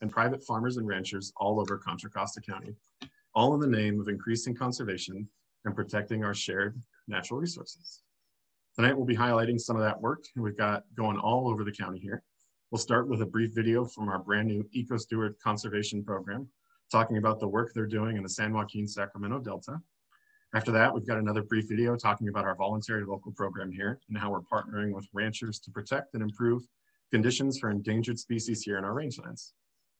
and private farmers and ranchers all over Contra Costa County, all in the name of increasing conservation and protecting our shared natural resources. Tonight we'll be highlighting some of that work we've got going all over the county here. We'll start with a brief video from our brand new EcoSteward Conservation Program, talking about the work they're doing in the San Joaquin Sacramento Delta. After that, we've got another brief video talking about our voluntary local program here and how we're partnering with ranchers to protect and improve conditions for endangered species here in our rangelands.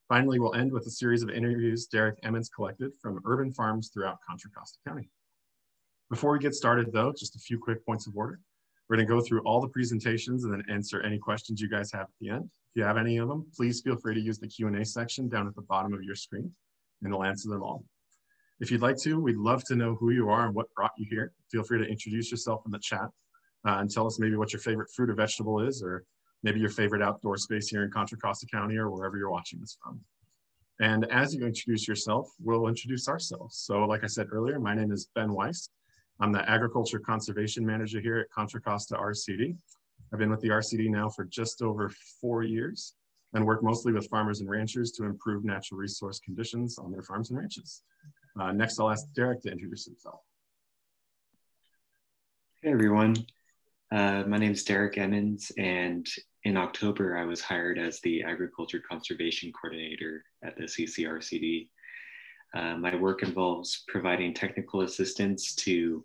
Finally, we'll end with a series of interviews Derek Emmons collected from urban farms throughout Contra Costa County. Before we get started though, just a few quick points of order. We're gonna go through all the presentations and then answer any questions you guys have at the end. If you have any of them, please feel free to use the Q&A section down at the bottom of your screen and we'll answer them all. If you'd like to, we'd love to know who you are and what brought you here. Feel free to introduce yourself in the chat uh, and tell us maybe what your favorite fruit or vegetable is or maybe your favorite outdoor space here in Contra Costa County or wherever you're watching this from. And as you introduce yourself, we'll introduce ourselves. So like I said earlier, my name is Ben Weise. I'm the Agriculture Conservation Manager here at Contra Costa RCD. I've been with the RCD now for just over four years and work mostly with farmers and ranchers to improve natural resource conditions on their farms and ranches. Uh, next, I'll ask Derek to introduce himself. Hey everyone, uh, my name is Derek Emmons, and in October I was hired as the Agriculture Conservation Coordinator at the CCRCD. Uh, my work involves providing technical assistance to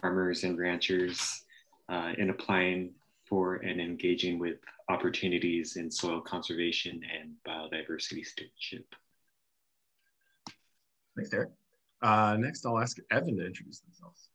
farmers and ranchers uh, in applying for and engaging with opportunities in soil conservation and biodiversity stewardship. Thanks, Derek. Uh, next, I'll ask Evan to introduce themselves.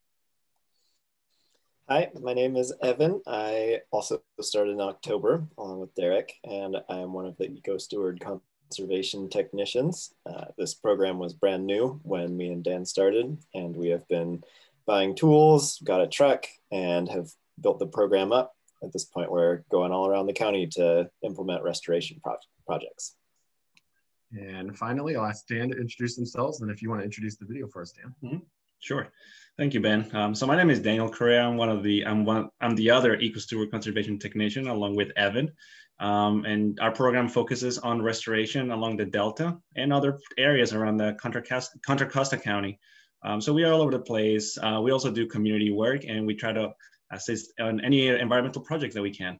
Hi, my name is Evan. I also started in October along with Derek, and I'm one of the EcoSteward conservation technicians. Uh, this program was brand new when me and Dan started, and we have been buying tools, got a truck, and have built the program up. At this point, we're going all around the county to implement restoration pro projects. And finally, I'll ask Dan to introduce themselves, and if you want to introduce the video for us, Dan. Mm -hmm. Sure. Thank you, Ben. Um, so my name is Daniel Correa. I'm one of the I'm one I'm the other EcoSteward conservation technician along with Evan. Um, and our program focuses on restoration along the Delta and other areas around the Contra, Contra Costa County. Um, so we are all over the place. Uh, we also do community work and we try to assist on any environmental projects that we can.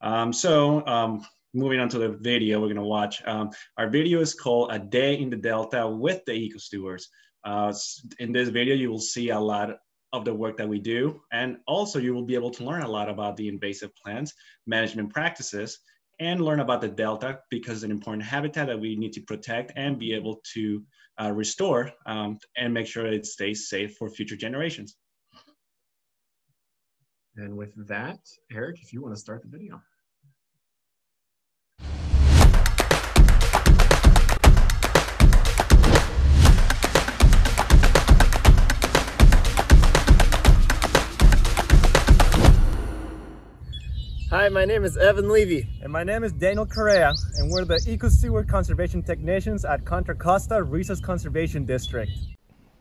Um, so um, moving on to the video we're gonna watch. Um, our video is called A Day in the Delta with the Eco Stewards. Uh, in this video, you will see a lot of the work that we do. And also you will be able to learn a lot about the invasive plants management practices and learn about the Delta because it's an important habitat that we need to protect and be able to uh, restore um, and make sure it stays safe for future generations. And with that, Eric, if you want to start the video. Hi, my name is Evan Levy. And my name is Daniel Correa, and we're the EcoSteward Conservation Technicians at Contra Costa Resource Conservation District.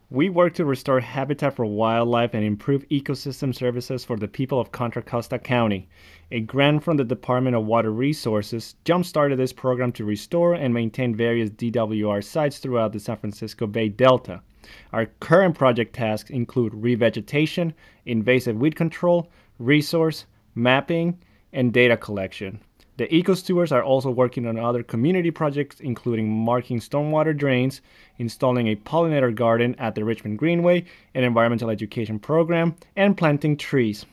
We work to restore habitat for wildlife and improve ecosystem services for the people of Contra Costa County. A grant from the Department of Water Resources jump-started this program to restore and maintain various DWR sites throughout the San Francisco Bay Delta. Our current project tasks include revegetation, invasive weed control, resource, mapping, and data collection. The Eco Stewards are also working on other community projects, including marking stormwater drains, installing a pollinator garden at the Richmond Greenway, an environmental education program, and planting trees.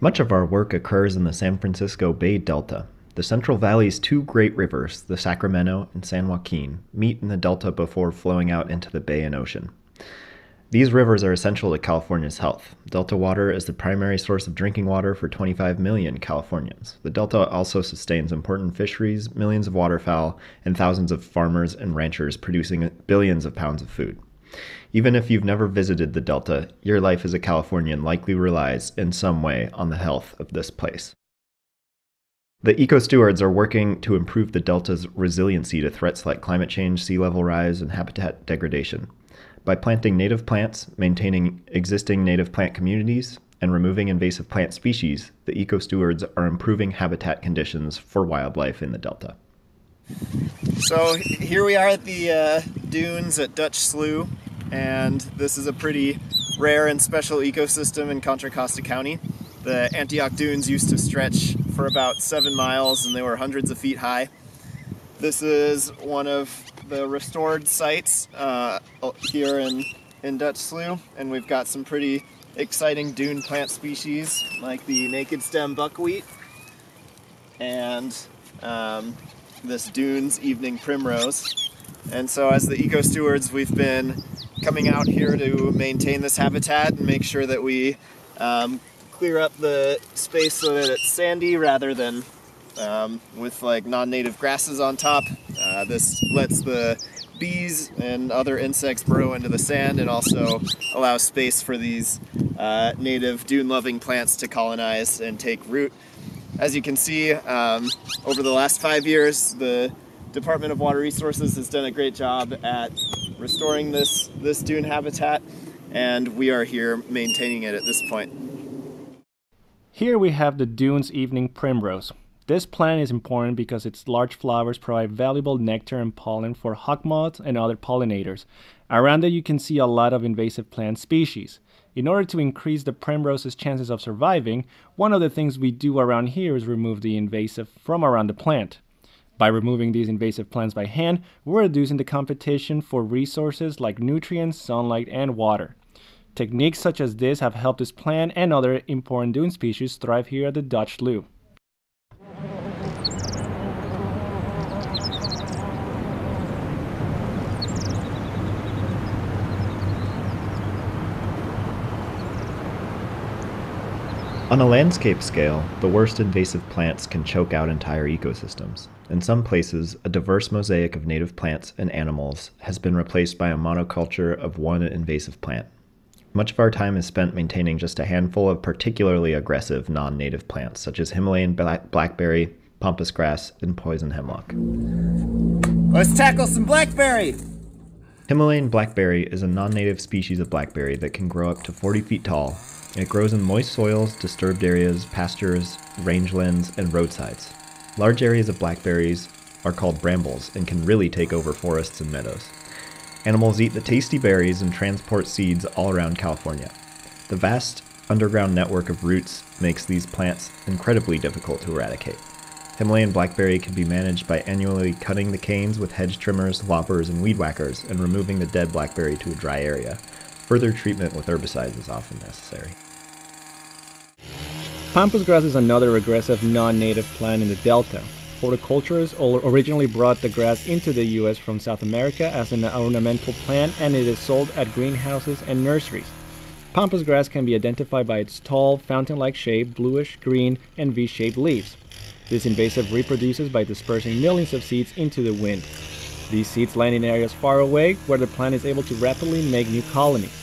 Much of our work occurs in the San Francisco Bay Delta. The Central Valley's two great rivers, the Sacramento and San Joaquin, meet in the delta before flowing out into the bay and ocean. These rivers are essential to California's health. Delta water is the primary source of drinking water for 25 million Californians. The Delta also sustains important fisheries, millions of waterfowl, and thousands of farmers and ranchers producing billions of pounds of food. Even if you've never visited the Delta, your life as a Californian likely relies in some way on the health of this place. The Eco Stewards are working to improve the Delta's resiliency to threats like climate change, sea level rise, and habitat degradation. By planting native plants, maintaining existing native plant communities, and removing invasive plant species, the eco stewards are improving habitat conditions for wildlife in the Delta. So here we are at the uh, dunes at Dutch Slough, and this is a pretty rare and special ecosystem in Contra Costa County. The Antioch Dunes used to stretch for about seven miles and they were hundreds of feet high. This is one of the restored sites uh, here in, in Dutch Slough, and we've got some pretty exciting dune plant species like the naked stem buckwheat and um, this dunes evening primrose. And so as the eco stewards, we've been coming out here to maintain this habitat and make sure that we um, clear up the space so that it's sandy rather than um, with like non-native grasses on top. Uh, this lets the bees and other insects burrow into the sand and also allows space for these uh, native dune-loving plants to colonize and take root. As you can see, um, over the last five years, the Department of Water Resources has done a great job at restoring this, this dune habitat, and we are here maintaining it at this point. Here we have the Dunes Evening Primrose. This plant is important because its large flowers provide valuable nectar and pollen for hawk moths and other pollinators. Around it you can see a lot of invasive plant species. In order to increase the primrose's chances of surviving, one of the things we do around here is remove the invasive from around the plant. By removing these invasive plants by hand, we're reducing the competition for resources like nutrients, sunlight, and water. Techniques such as this have helped this plant and other important dune species thrive here at the Dutch Slough. On a landscape scale, the worst invasive plants can choke out entire ecosystems. In some places, a diverse mosaic of native plants and animals has been replaced by a monoculture of one invasive plant. Much of our time is spent maintaining just a handful of particularly aggressive non native plants, such as Himalayan blackberry, pampas grass, and poison hemlock. Let's tackle some blackberry! Himalayan blackberry is a non native species of blackberry that can grow up to 40 feet tall it grows in moist soils, disturbed areas, pastures, rangelands, and roadsides. Large areas of blackberries are called brambles and can really take over forests and meadows. Animals eat the tasty berries and transport seeds all around California. The vast underground network of roots makes these plants incredibly difficult to eradicate. Himalayan blackberry can be managed by annually cutting the canes with hedge trimmers, loppers, and weed whackers and removing the dead blackberry to a dry area. Further treatment with herbicides is often necessary. Pampas grass is another aggressive non-native plant in the delta. Horticulturists originally brought the grass into the US from South America as an ornamental plant and it is sold at greenhouses and nurseries. Pampas grass can be identified by its tall, fountain-like shape, bluish, green, and V-shaped leaves. This invasive reproduces by dispersing millions of seeds into the wind. These seeds land in areas far away where the plant is able to rapidly make new colonies.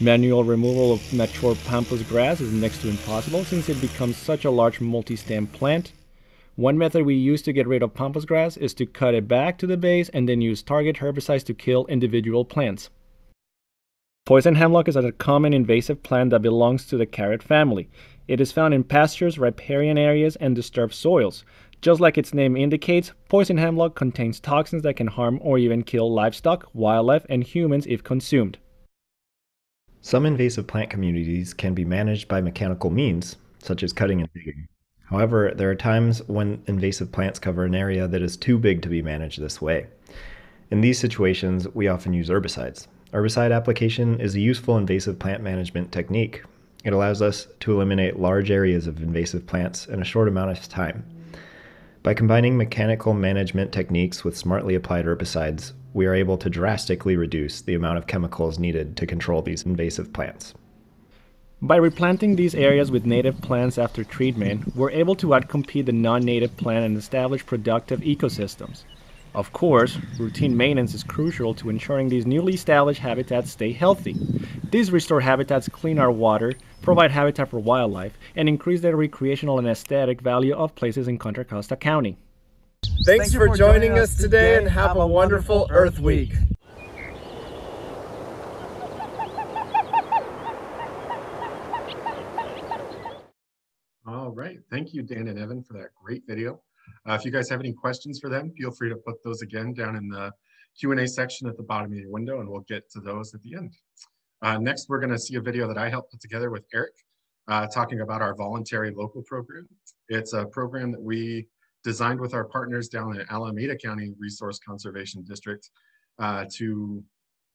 Manual removal of mature pampas grass is next to impossible since it becomes such a large multi-stem plant. One method we use to get rid of pampas grass is to cut it back to the base and then use target herbicides to kill individual plants. Poison hemlock is a common invasive plant that belongs to the carrot family. It is found in pastures, riparian areas, and disturbed soils. Just like its name indicates, poison hemlock contains toxins that can harm or even kill livestock, wildlife, and humans if consumed. Some invasive plant communities can be managed by mechanical means, such as cutting and digging. However, there are times when invasive plants cover an area that is too big to be managed this way. In these situations, we often use herbicides. Herbicide application is a useful invasive plant management technique. It allows us to eliminate large areas of invasive plants in a short amount of time. By combining mechanical management techniques with smartly applied herbicides, we are able to drastically reduce the amount of chemicals needed to control these invasive plants. By replanting these areas with native plants after treatment, we're able to outcompete the non-native plant and establish productive ecosystems. Of course, routine maintenance is crucial to ensuring these newly established habitats stay healthy. These restored habitats clean our water, provide habitat for wildlife, and increase the recreational and aesthetic value of places in Contra Costa County. Thanks, Thanks for, for joining, joining us today and have a wonderful Earth Week. All right. Thank you, Dan and Evan, for that great video. Uh, if you guys have any questions for them, feel free to put those again down in the Q&A section at the bottom of your window and we'll get to those at the end. Uh, next, we're gonna see a video that I helped put together with Eric uh, talking about our voluntary local program. It's a program that we designed with our partners down in Alameda County Resource Conservation District uh, to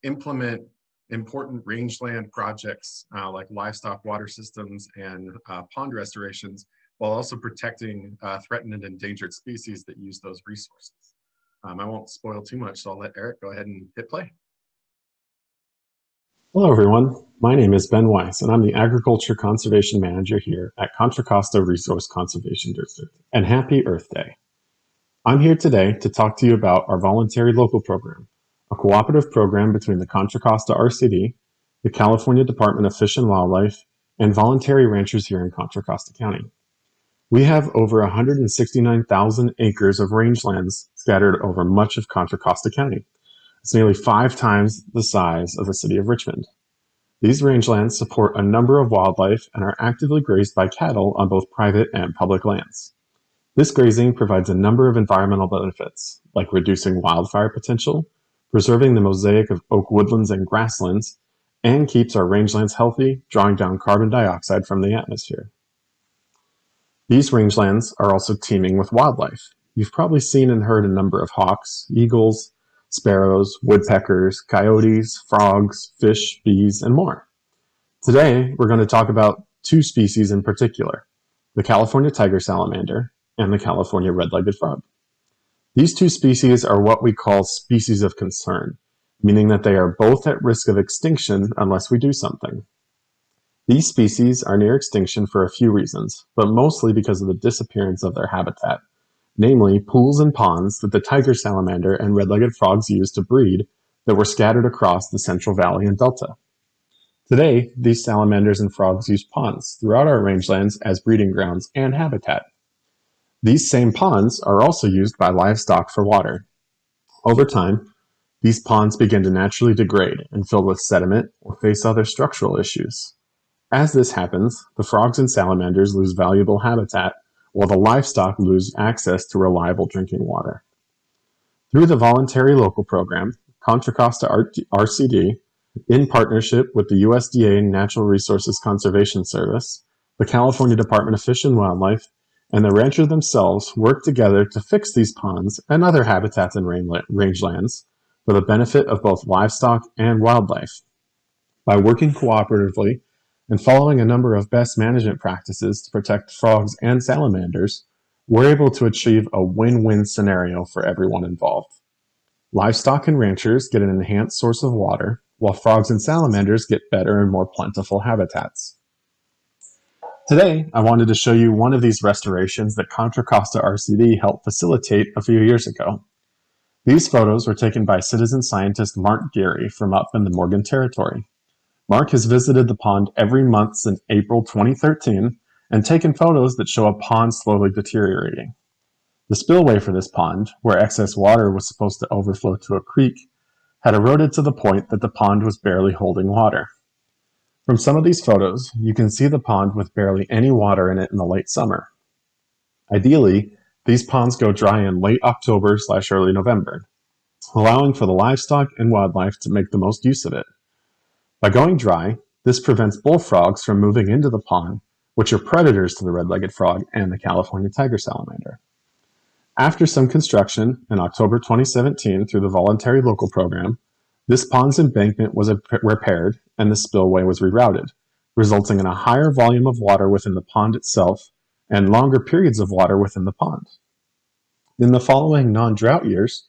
implement important rangeland projects uh, like livestock water systems and uh, pond restorations while also protecting uh, threatened and endangered species that use those resources. Um, I won't spoil too much, so I'll let Eric go ahead and hit play. Hello, everyone. My name is Ben Weise, and I'm the Agriculture Conservation Manager here at Contra Costa Resource Conservation District. And happy Earth Day. I'm here today to talk to you about our voluntary local program, a cooperative program between the Contra Costa RCD, the California Department of Fish and Wildlife, and voluntary ranchers here in Contra Costa County. We have over 169,000 acres of rangelands scattered over much of Contra Costa County. It's nearly five times the size of the city of Richmond. These rangelands support a number of wildlife and are actively grazed by cattle on both private and public lands. This grazing provides a number of environmental benefits, like reducing wildfire potential, preserving the mosaic of oak woodlands and grasslands, and keeps our rangelands healthy, drawing down carbon dioxide from the atmosphere. These rangelands are also teeming with wildlife. You've probably seen and heard a number of hawks, eagles, sparrows, woodpeckers, coyotes, frogs, fish, bees, and more. Today, we're going to talk about two species in particular, the California tiger salamander and the California red-legged frog. These two species are what we call species of concern, meaning that they are both at risk of extinction unless we do something. These species are near extinction for a few reasons, but mostly because of the disappearance of their habitat, namely pools and ponds that the tiger salamander and red-legged frogs used to breed that were scattered across the Central Valley and Delta. Today, these salamanders and frogs use ponds throughout our rangelands as breeding grounds and habitat. These same ponds are also used by livestock for water. Over time, these ponds begin to naturally degrade and fill with sediment or face other structural issues. As this happens, the frogs and salamanders lose valuable habitat, while the livestock lose access to reliable drinking water. Through the voluntary local program, Contra Costa RCD, in partnership with the USDA Natural Resources Conservation Service, the California Department of Fish and Wildlife, and the rancher themselves work together to fix these ponds and other habitats and rangelands for the benefit of both livestock and wildlife. By working cooperatively, and following a number of best management practices to protect frogs and salamanders, we're able to achieve a win-win scenario for everyone involved. Livestock and ranchers get an enhanced source of water, while frogs and salamanders get better and more plentiful habitats. Today, I wanted to show you one of these restorations that Contra Costa RCD helped facilitate a few years ago. These photos were taken by citizen scientist Mark Geary from up in the Morgan Territory. Mark has visited the pond every month since April 2013 and taken photos that show a pond slowly deteriorating. The spillway for this pond, where excess water was supposed to overflow to a creek, had eroded to the point that the pond was barely holding water. From some of these photos, you can see the pond with barely any water in it in the late summer. Ideally, these ponds go dry in late October slash early November, allowing for the livestock and wildlife to make the most use of it. By going dry, this prevents bullfrogs from moving into the pond, which are predators to the red-legged frog and the California tiger salamander. After some construction in October 2017 through the Voluntary Local Program, this pond's embankment was repaired and the spillway was rerouted, resulting in a higher volume of water within the pond itself and longer periods of water within the pond. In the following non-drought years,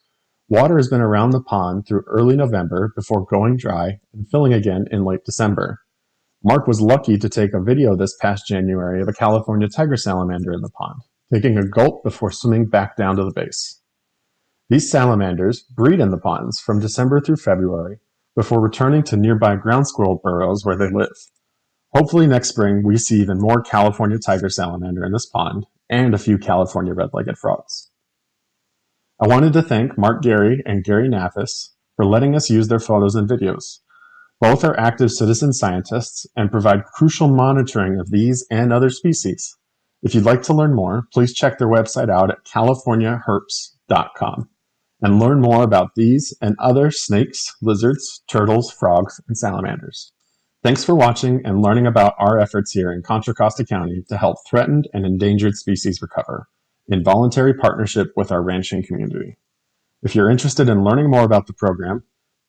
Water has been around the pond through early November before going dry and filling again in late December. Mark was lucky to take a video this past January of a California tiger salamander in the pond, taking a gulp before swimming back down to the base. These salamanders breed in the ponds from December through February before returning to nearby ground squirrel burrows where they live. Hopefully next spring we see even more California tiger salamander in this pond and a few California red-legged frogs. I wanted to thank Mark Gary and Gary Nafis for letting us use their photos and videos. Both are active citizen scientists and provide crucial monitoring of these and other species. If you'd like to learn more, please check their website out at californiaherps.com and learn more about these and other snakes, lizards, turtles, frogs, and salamanders. Thanks for watching and learning about our efforts here in Contra Costa County to help threatened and endangered species recover in voluntary partnership with our ranching community. If you're interested in learning more about the program,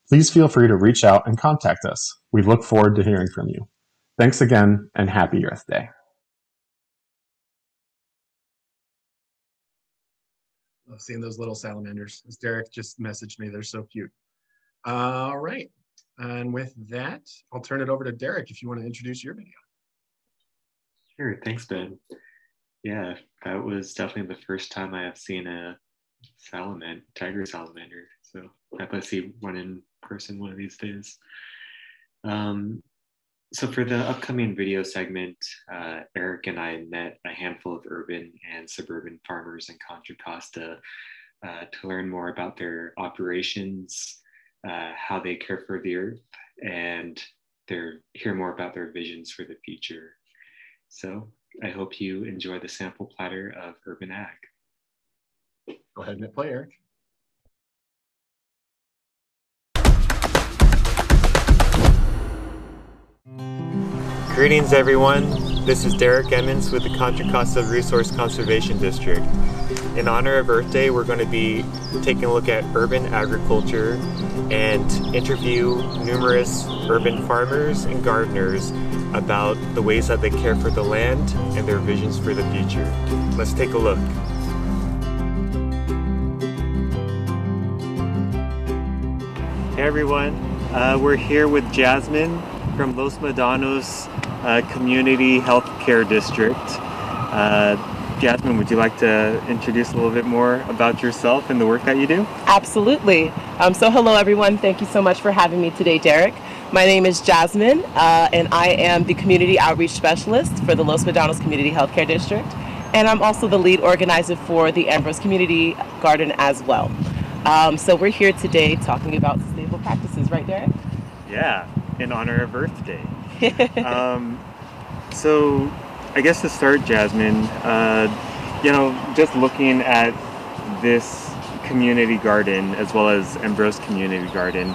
please feel free to reach out and contact us. We look forward to hearing from you. Thanks again and happy Earth Day. Love seeing those little salamanders. As Derek just messaged me, they're so cute. All right. And with that, I'll turn it over to Derek if you want to introduce your video. Sure. Thanks, Ben. Yeah, that was definitely the first time I have seen a salamander, tiger salamander. So I hope I see one in person one of these days. Um, so for the upcoming video segment, uh, Eric and I met a handful of urban and suburban farmers in Contra Costa uh, to learn more about their operations, uh, how they care for the earth, and their, hear more about their visions for the future. So I hope you enjoy the sample platter of Urban Ag. Go ahead and hit play, Eric. Greetings everyone, this is Derek Emmons with the Contra Costa Resource Conservation District. In honor of Earth Day, we're going to be taking a look at urban agriculture and interview numerous urban farmers and gardeners about the ways that they care for the land and their visions for the future. Let's take a look. Hey everyone, uh, we're here with Jasmine from Los Medanos uh, Community Health Care District. Uh, Jasmine, would you like to introduce a little bit more about yourself and the work that you do? Absolutely. Um, so, hello everyone. Thank you so much for having me today, Derek. My name is Jasmine, uh, and I am the Community Outreach Specialist for the Los Medanos Community Healthcare District. And I'm also the lead organizer for the Ambrose Community Garden as well. Um, so, we're here today talking about sustainable practices, right, Derek? Yeah, in honor of Earth Day. um, so, I guess to start, Jasmine, uh, you know, just looking at this community garden as well as Ambrose Community Garden,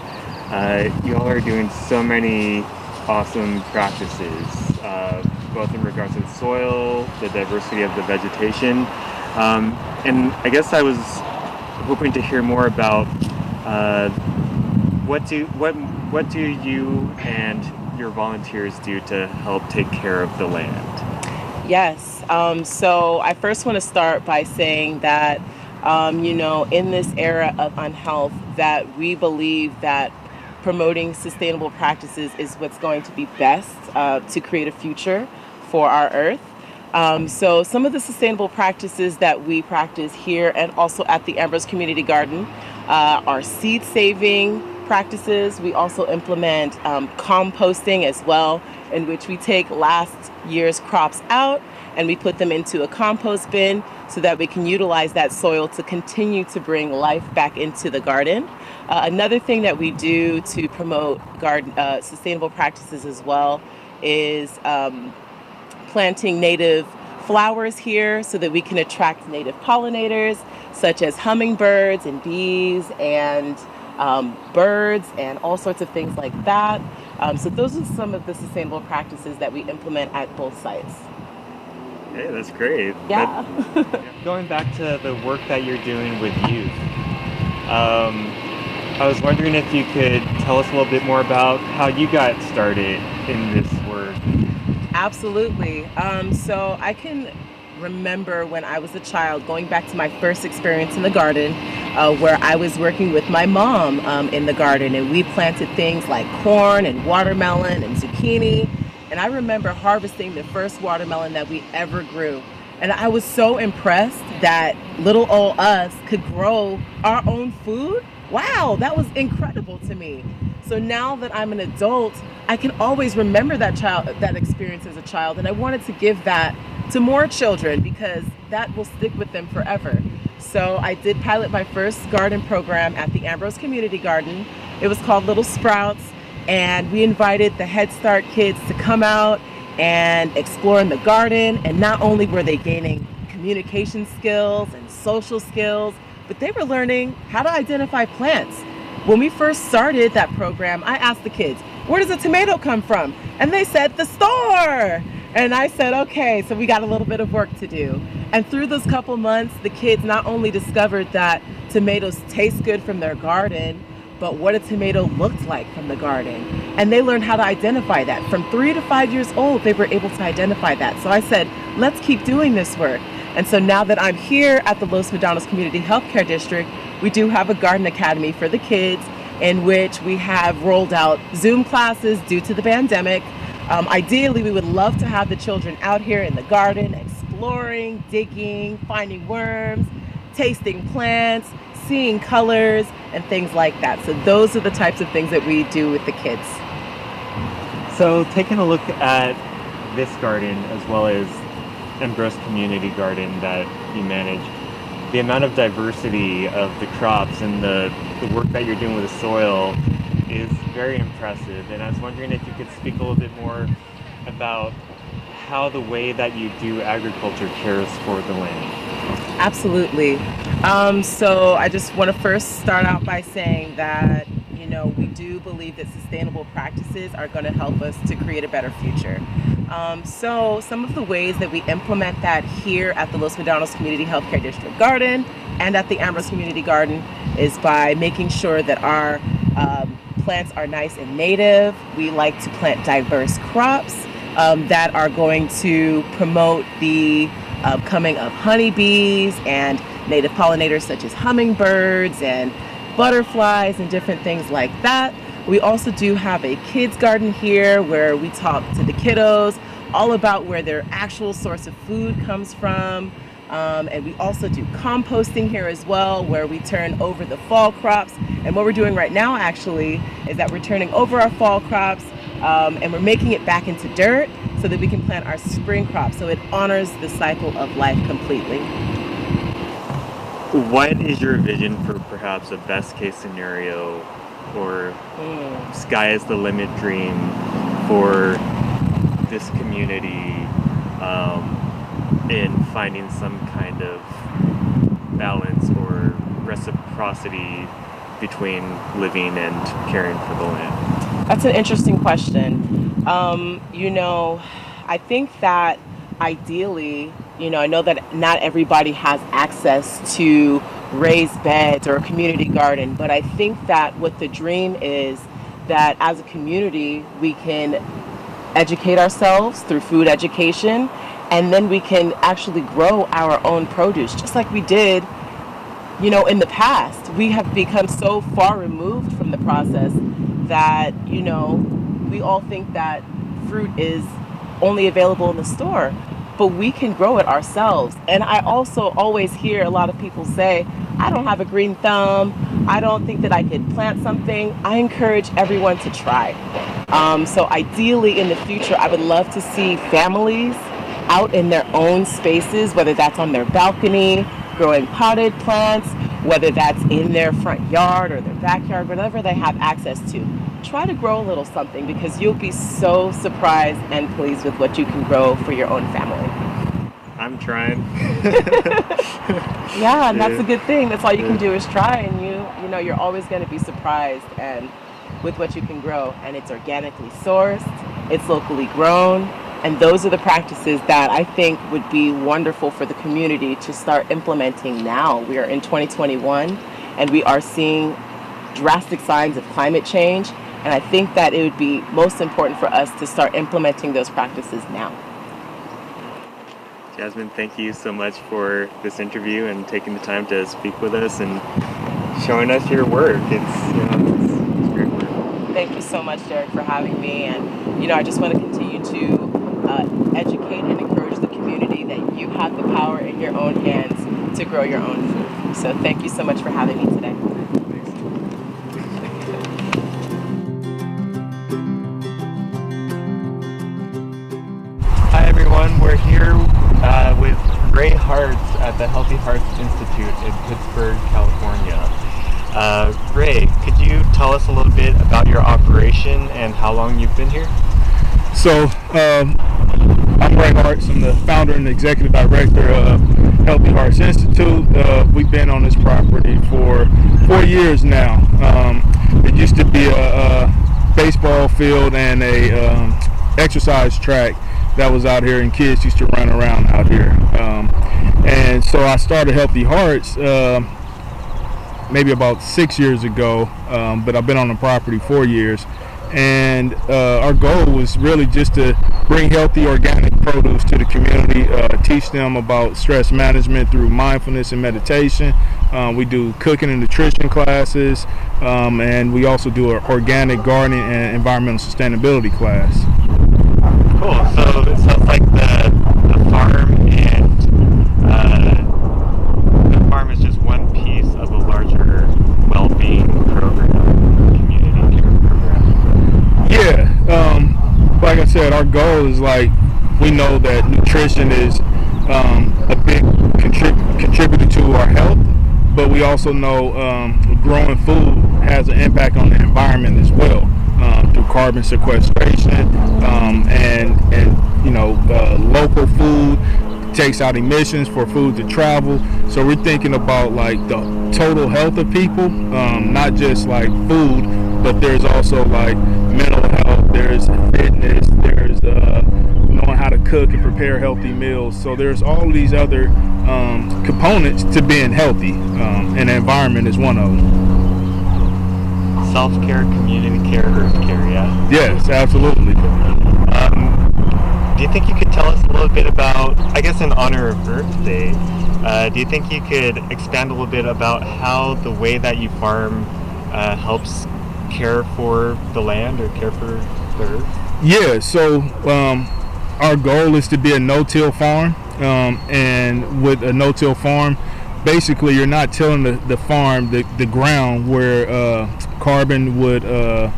uh, you all are doing so many awesome practices, uh, both in regards to the soil, the diversity of the vegetation. Um, and I guess I was hoping to hear more about uh, what do what what do you and your volunteers do to help take care of the land? Yes. Um, so I first want to start by saying that, um, you know, in this era of unhealth, that we believe that promoting sustainable practices is what's going to be best uh, to create a future for our earth. Um, so some of the sustainable practices that we practice here and also at the Ambrose Community Garden uh, are seed saving practices. We also implement um, composting as well, in which we take last year's crops out and we put them into a compost bin so that we can utilize that soil to continue to bring life back into the garden. Uh, another thing that we do to promote garden uh, sustainable practices as well is um, planting native flowers here so that we can attract native pollinators such as hummingbirds and bees and um, birds and all sorts of things like that. Um, so those are some of the sustainable practices that we implement at both sites. Hey, that's great. Yeah. But, going back to the work that you're doing with youth, um, I was wondering if you could tell us a little bit more about how you got started in this work. Absolutely. Um, so I can remember when I was a child going back to my first experience in the garden uh, where I was working with my mom um, in the garden and we planted things like corn and watermelon and zucchini. And I remember harvesting the first watermelon that we ever grew. And I was so impressed that little old us could grow our own food. Wow, that was incredible to me. So now that I'm an adult, I can always remember that child that experience as a child and I wanted to give that to more children because that will stick with them forever. So I did pilot my first garden program at the Ambrose Community Garden. It was called Little Sprouts and we invited the Head Start kids to come out and explore in the garden. And not only were they gaining communication skills and social skills, but they were learning how to identify plants. When we first started that program, I asked the kids, where does a tomato come from? And they said, the store. And I said, okay, so we got a little bit of work to do. And through those couple months, the kids not only discovered that tomatoes taste good from their garden, but what a tomato looked like from the garden. And they learned how to identify that. From three to five years old, they were able to identify that. So I said, let's keep doing this work. And so now that I'm here at the Los Medanos Community Healthcare District, we do have a garden academy for the kids in which we have rolled out Zoom classes due to the pandemic. Um, ideally, we would love to have the children out here in the garden exploring, digging, finding worms, tasting plants, seeing colors, and things like that. So, those are the types of things that we do with the kids. So, taking a look at this garden as well as Ambrose Community Garden that you manage, the amount of diversity of the crops and the, the work that you're doing with the soil is very impressive. And I was wondering if you could speak a little bit more about how the way that you do agriculture cares for the land. Absolutely. Um, so I just want to first start out by saying that you know we do believe that sustainable practices are going to help us to create a better future. Um, so some of the ways that we implement that here at the Los Medanos Community Healthcare District Garden and at the Ambrose Community Garden is by making sure that our um, plants are nice and native. We like to plant diverse crops um, that are going to promote the uh, coming of honeybees and native pollinators such as hummingbirds and butterflies and different things like that. We also do have a kids garden here where we talk to the kiddos all about where their actual source of food comes from. Um, and we also do composting here as well, where we turn over the fall crops. And what we're doing right now, actually, is that we're turning over our fall crops um, and we're making it back into dirt so that we can plant our spring crops. So it honors the cycle of life completely. What is your vision for perhaps a best case scenario or mm. sky is the limit dream for this community um, in finding some kind of balance or reciprocity between living and caring for the land? That's an interesting question. Um, you know, I think that ideally, you know, I know that not everybody has access to raised beds or a community garden, but I think that what the dream is that as a community, we can educate ourselves through food education and then we can actually grow our own produce just like we did you know in the past. We have become so far removed from the process that you know we all think that fruit is only available in the store but we can grow it ourselves. And i also always hear a lot of people say i don't have a green thumb. I don't think that i could plant something. I encourage everyone to try. Um, so ideally in the future i would love to see families out in their own spaces, whether that's on their balcony, growing potted plants, whether that's in their front yard or their backyard, whatever they have access to. Try to grow a little something because you'll be so surprised and pleased with what you can grow for your own family. I'm trying. yeah, and that's a good thing. That's all you can do is try and you you know, you're always going to be surprised and with what you can grow and it's organically sourced, it's locally grown, and those are the practices that I think would be wonderful for the community to start implementing now. We are in 2021 and we are seeing drastic signs of climate change. And I think that it would be most important for us to start implementing those practices now. Jasmine, thank you so much for this interview and taking the time to speak with us and showing us your work. It's, you know, it's, it's great work. Thank you so much, Derek, for having me. And, you know, I just want to continue to uh, educate and encourage the community that you have the power in your own hands to grow your own food. So thank you so much for having me today. Hi everyone, we're here uh, with Ray Hartz at the Healthy Hearts Institute in Pittsburg, California. Uh, Ray, could you tell us a little bit about your operation and how long you've been here? So um, I'm Ray Hartz. I'm the founder and executive director of Healthy Hearts Institute. Uh, we've been on this property for four years now. Um, it used to be a, a baseball field and a um, exercise track that was out here, and kids used to run around out here. Um, and so I started Healthy Hearts uh, maybe about six years ago, um, but I've been on the property four years and uh, our goal was really just to bring healthy organic produce to the community uh, teach them about stress management through mindfulness and meditation. Um, we do cooking and nutrition classes um, and we also do an organic gardening and environmental sustainability class. Cool. So it sounds like the, the farm and uh, the farm is just one piece of a larger well-being program community care program yeah um, like i said our goal is like we know that nutrition is um, a big contrib- contributor to our health but we also know um, growing food has an impact on the environment as well um, through carbon sequestration um, and and you know uh, local food takes out emissions for food to travel. So we're thinking about like the total health of people um, not just like food but there's also like mental health there's fitness there's uh, knowing how to cook and prepare healthy meals. So there's all these other um, components to being healthy um, and the environment is one of them. Self-care community care earth care yeah? Yes absolutely. Um, do you think you could tell us a little bit about i guess in honor of earth day uh, do you think you could expand a little bit about how the way that you farm uh, helps care for the land or care for earth yeah so um, our goal is to be a no-till farm um, and with a no-till farm basically you're not tilling the, the farm the, the ground where uh, carbon would uh,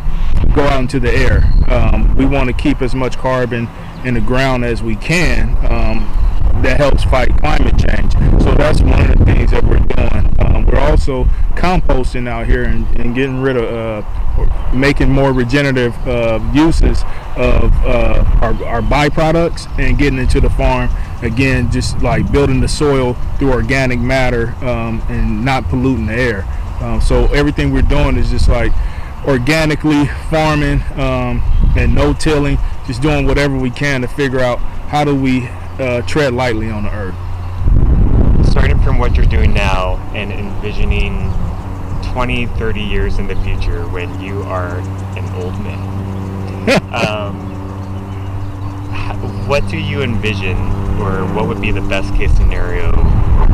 go out into the air. Um, we want to keep as much carbon in the ground as we can um, that helps fight climate change. So that's one of the things that we're doing. Um, we're also composting out here and, and getting rid of uh, making more regenerative uh, uses of uh, our, our byproducts and getting into the farm. Again just like building the soil through organic matter um, and not polluting the air. Um, so everything we're doing is just like organically farming um, and no tilling just doing whatever we can to figure out how do we uh, tread lightly on the earth. Starting from what you're doing now and envisioning 20 30 years in the future when you are an old man um, what do you envision or what would be the best case scenario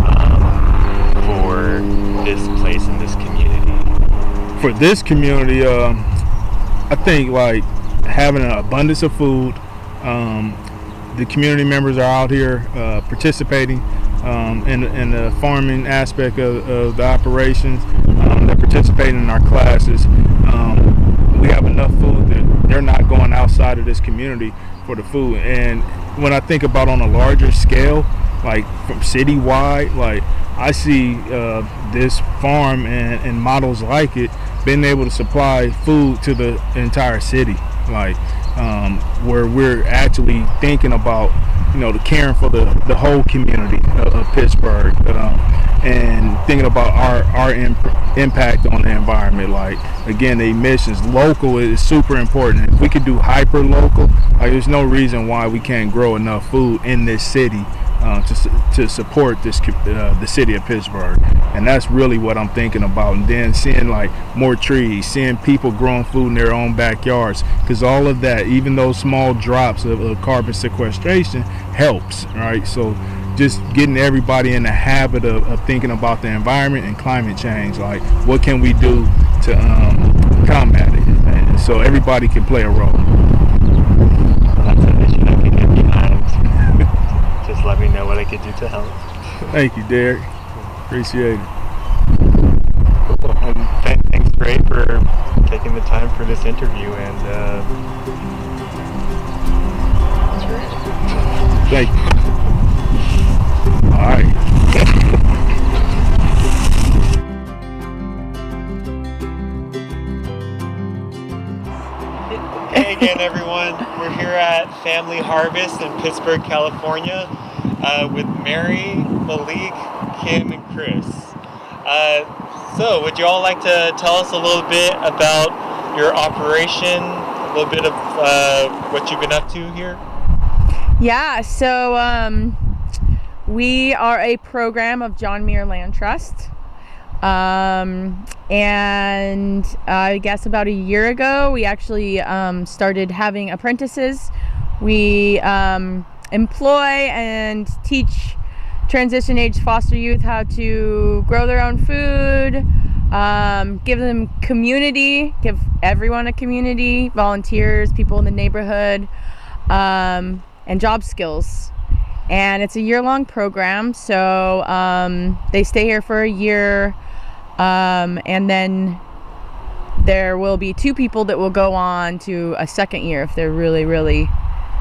um, for this place in this community for this community uh, i think like having an abundance of food um, the community members are out here uh, participating um, in, in, the farming aspect of, of the operations. They're participating in our classes. Um, we have enough food that they're not going outside of this community for the food. And when I think about on a larger scale, like from citywide, like I see uh, this farm and, and models like it being able to supply food to the entire city. Like um, where we're actually thinking about you know the caring for the the whole community of, of Pittsburg um, and thinking about our our imp- impact on the environment like again the emissions local is super important. If we could do hyper local like there's no reason why we can't grow enough food in this city uh, to, to support this uh, the city of Pittsburg. And that's really what I'm thinking about. And then seeing like more trees seeing people growing food in their own backyards because all of that even those small drops of, of carbon sequestration helps right? So just getting everybody in the habit of, of, thinking about the environment and climate change like what can we do to um, combat it? And so everybody can play a role. That's a mission I can get behind just let me know what I could do to help. Thank you Derek. Appreciate it. Cool. and th- thanks Ray for taking the time for this interview and uh, thank you. all right. Hey again, everyone. We're here at Family Harvest in Pittsburg, California, uh, with Mary, Malik, Kim, and Chris. Uh, so, would you all like to tell us a little bit about your operation, a little bit of uh, what you've been up to here? Yeah, so um, we are a program of John Muir Land Trust. Um, and I guess about a year ago, we actually um, started having apprentices. We um, employ and teach transition age foster youth how to grow their own food, um, give them community, give everyone a community, volunteers, people in the neighborhood, um, and job skills. And it's a year long program, so um, they stay here for a year. Um, and then there will be two people that will go on to a second year if they're really, really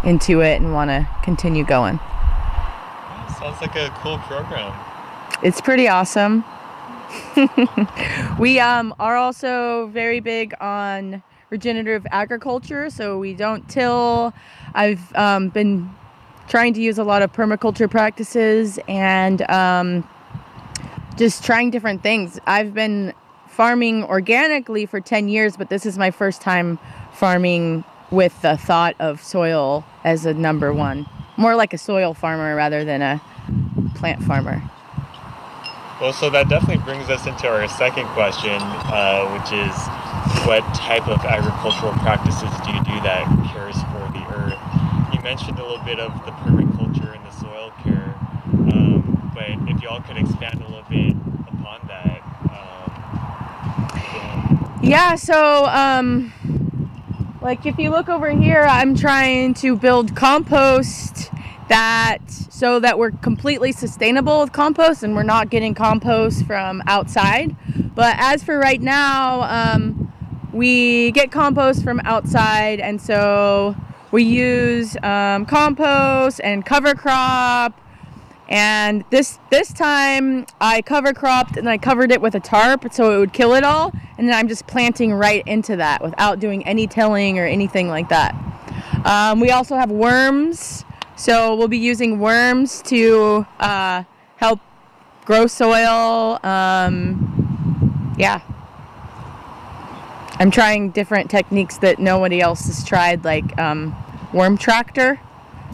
into it and want to continue going. Sounds like a cool program. It's pretty awesome. we um, are also very big on regenerative agriculture, so we don't till. I've um, been trying to use a lot of permaculture practices and um, just trying different things. I've been farming organically for 10 years, but this is my first time farming with the thought of soil as a number one. More like a soil farmer rather than a plant farmer. Well, so that definitely brings us into our second question, uh, which is what type of agricultural practices do you do that cares for the earth? You mentioned a little bit of the permaculture and the soil care, um, but if y'all could expand a little bit upon that. Um, Yeah, so um like if you look over here, I'm trying to build compost that so that we're completely sustainable with compost and we're not getting compost from outside. But as for right now, um, we get compost from outside, and so we use um, compost and cover crop. And this this time I cover cropped and I covered it with a tarp so it would kill it all. And then I'm just planting right into that without doing any tilling or anything like that. Um, we also have worms, so we'll be using worms to uh, help grow soil. Um, yeah. I'm trying different techniques that nobody else has tried, like um, worm tractor.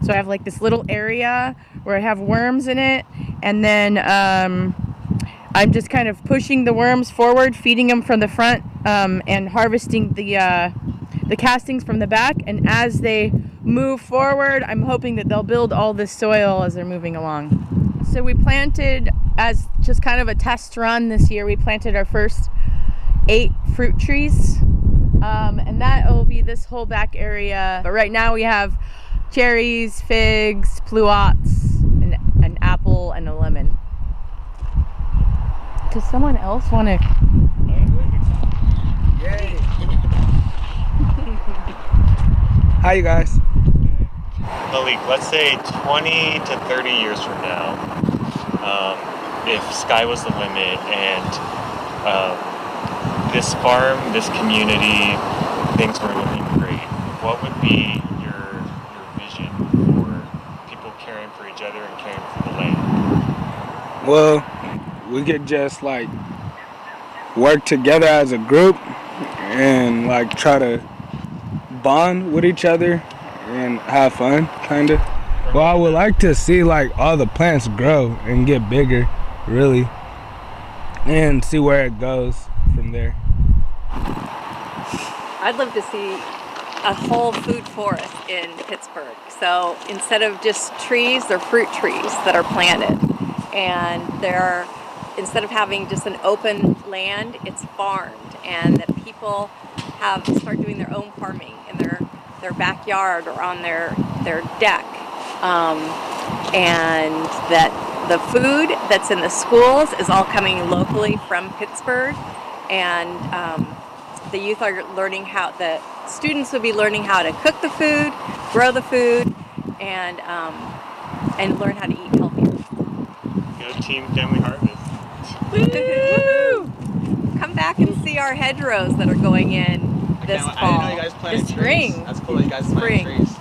So I have like this little area where I have worms in it, and then um, I'm just kind of pushing the worms forward, feeding them from the front, um, and harvesting the uh, the castings from the back. And as they move forward, I'm hoping that they'll build all this soil as they're moving along. So we planted as just kind of a test run this year. We planted our first eight fruit trees, um, and that will be this whole back area. But right now we have cherries, figs, pluots, an, an apple, and a lemon. Does someone else want to? Hi, you guys. Malik, let's say 20 to 30 years from now, um, if sky was the limit and um, this farm, this community, things were looking great, what would be your, your vision for people caring for each other and caring for the land? Well, we could just like work together as a group and like try to bond with each other and have fun, kind of. Well, I would like to see like all the plants grow and get bigger, really, and see where it goes from there. I'd love to see a whole food forest in Pittsburg. So instead of just trees, they're fruit trees that are planted. And they're, instead of having just an open land, it's farmed. And that people have start doing their own farming in their, their backyard or on their, their deck. Um, and that the food that's in the schools is all coming locally from Pittsburg. And um, the youth are learning how the students will be learning how to cook the food, grow the food, and um, and learn how to eat healthy. Go Team Family Harvest. Woo! Come back and see our hedgerows that are going in this can't- fall. I didn't know you guys planted this trees. spring. That's cool that you guys Spring. planted trees.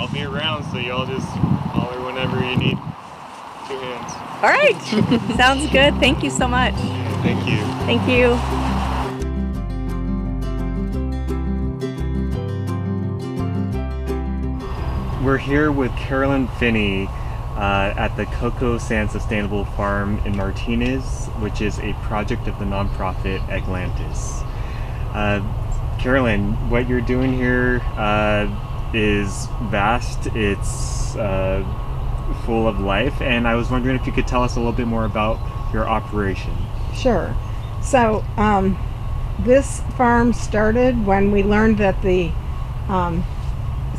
I'll be around, so y'all just holler whenever you need two hands. All right. Sounds good. Thank you so much. Thank you. Thank you. We're here with Carolyn Finney uh, at the Coco San Sustainable Farm in Martinez, which is a project of the nonprofit Atlantis. Uh, Carolyn, what you're doing here uh, is vast. It's uh, full of life, and I was wondering if you could tell us a little bit more about your operation. Sure. So, um, this farm started when we learned that the um,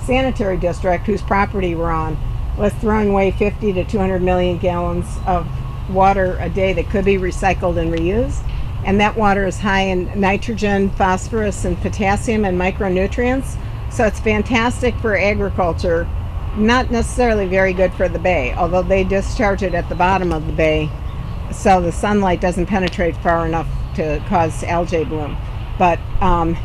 sanitary district, whose property we're on, was throwing away 50 to 200 million gallons of water a day that could be recycled and reused. And that water is high in nitrogen, phosphorus, and potassium and micronutrients. So it's fantastic for agriculture, not necessarily very good for the bay, although they discharge it at the bottom of the bay so the sunlight doesn't penetrate far enough to cause algae bloom. But um,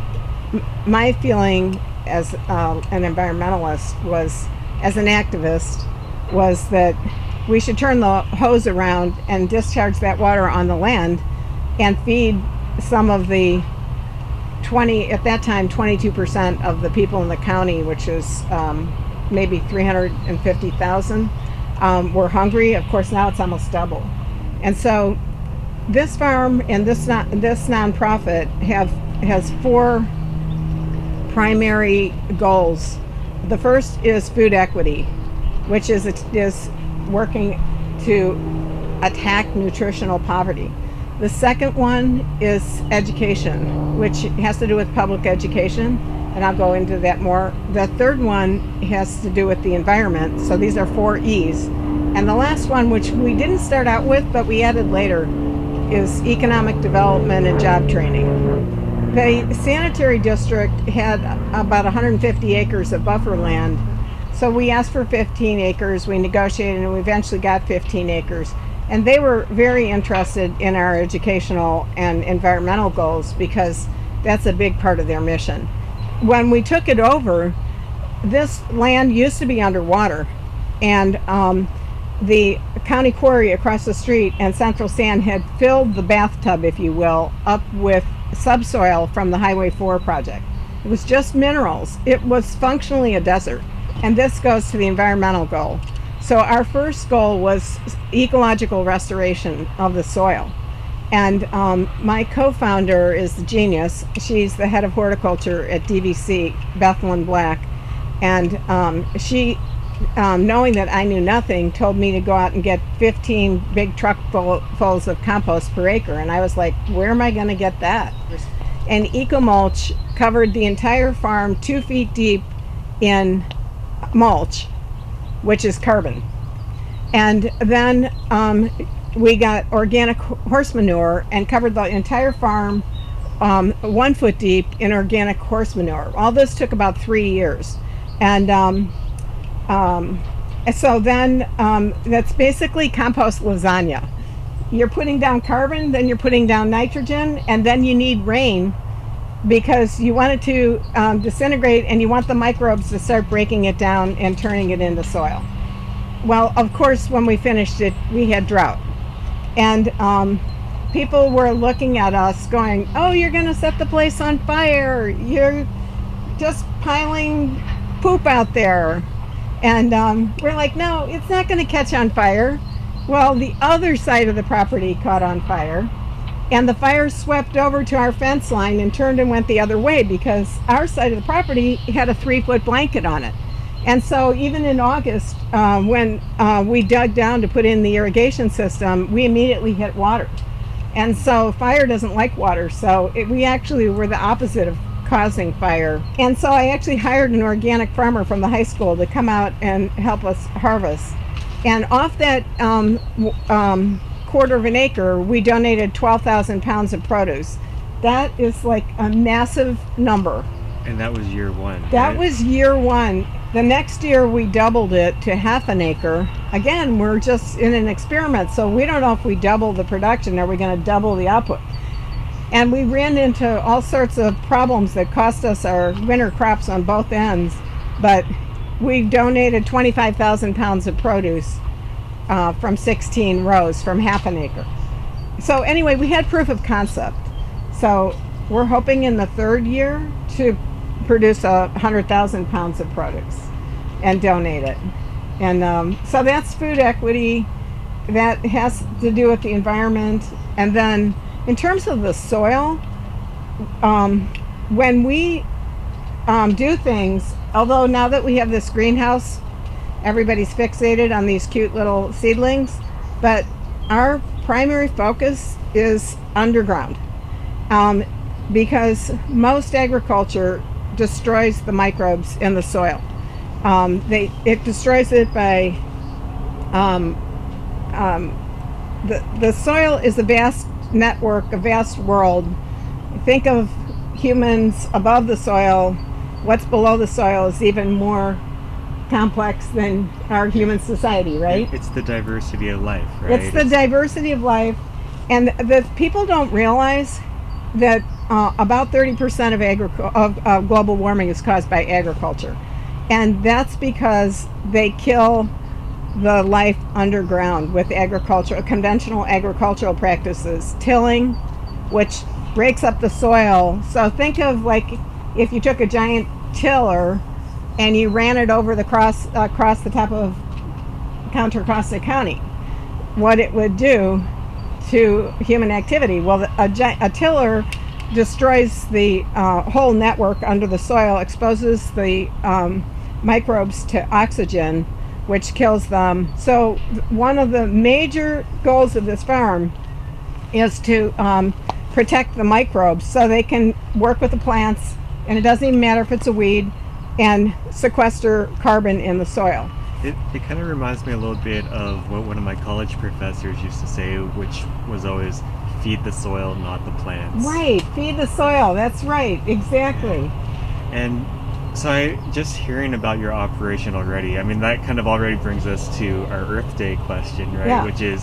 my feeling as uh, an environmentalist was, as an activist, was that we should turn the hose around and discharge that water on the land and feed some of the 20 at that time 22% of the people in the county which is um, maybe 350000 um, were hungry of course now it's almost double and so this farm and this non, this nonprofit have has four primary goals. The first is food equity, which is is working to attack nutritional poverty. The second one is education, which has to do with public education, and I'll go into that more. The third one has to do with the environment. So these are four E's. And the last one, which we didn't start out with, but we added later, is economic development and job training. The sanitary district had about 150 acres of buffer land. So we asked for 15 acres, we negotiated, and we eventually got 15 acres. And they were very interested in our educational and environmental goals because that's a big part of their mission. When we took it over, this land used to be underwater. And um, the county quarry across the street and Central Sand had filled the bathtub, if you will, up with subsoil from the Highway 4 project. It was just minerals. It was functionally a desert. And this goes to the environmental goal. So our first goal was ecological restoration of the soil. And um, my co-founder is the genius. She's the head of horticulture at DVC, Bethlyn Black. And um, she um, knowing that I knew nothing, told me to go out and get 15 big truckfuls of compost per acre. And I was like, where am I going to get that? And EcoMulch covered the entire farm two feet deep in mulch, which is carbon. And then um, we got organic horse manure and covered the entire farm um, one foot deep in organic horse manure. All this took about three years. And um, um, so then um, that's basically compost lasagna. You're putting down carbon, then you're putting down nitrogen, and then you need rain because you want it to um, disintegrate and you want the microbes to start breaking it down and turning it into soil. Well, of course, when we finished it, we had drought. And um, people were looking at us going, Oh, you're going to set the place on fire. You're just piling poop out there. And um, we're like, no, it's not going to catch on fire. Well, the other side of the property caught on fire, and the fire swept over to our fence line and turned and went the other way because our side of the property had a three foot blanket on it. And so, even in August, uh, when uh, we dug down to put in the irrigation system, we immediately hit water. And so, fire doesn't like water. So, it, we actually were the opposite of causing fire. And so I actually hired an organic farmer from the high school to come out and help us harvest. And off that um, um, quarter of an acre, we donated 12,000 pounds of produce. That is like a massive number. And that was year one. That right? was year one. The next year, we doubled it to half an acre. Again, we're just in an experiment, so we don't know if we double the production, are we going to double the output? And we ran into all sorts of problems that cost us our winter crops on both ends. But we donated 25,000 pounds of produce uh, from 16 rows from half an acre. So anyway, we had proof of concept. So we're hoping in the third year to produce a hundred thousand pounds of produce and donate it. And um, so that's food equity. That has to do with the environment. And then in terms of the soil, um, when we um, do things, although now that we have this greenhouse, everybody's fixated on these cute little seedlings, but our primary focus is underground um, because most agriculture destroys the microbes in the soil. Um, they it destroys it by um, um, the the soil is a vast network, a vast world. Think of humans above the soil. What's below the soil is even more complex than our human society, right? It's the diversity of life, right? It's the diversity of life, and the people don't realize that uh, about 30% of, agric- of, of global warming is caused by agriculture, and that's because they kill the life underground with agriculture, conventional agricultural practices, tilling, which breaks up the soil. So think of like if you took a giant tiller and you ran it over the cross uh, across the top of Contra Costa County, what it would do to human activity. Well, a, a tiller destroys the uh, whole network under the soil, exposes the um, microbes to oxygen, which kills them. So, one of the major goals of this farm is to um, protect the microbes so they can work with the plants, and it doesn't even matter if it's a weed, and sequester carbon in the soil. It, it kind of reminds me a little bit of what one of my college professors used to say, which was always feed the soil, not the plants. Right, feed the soil. That's right, exactly. And so I just hearing about your operation already. I mean, that kind of already brings us to our Earth Day question, right? Yeah. Which is,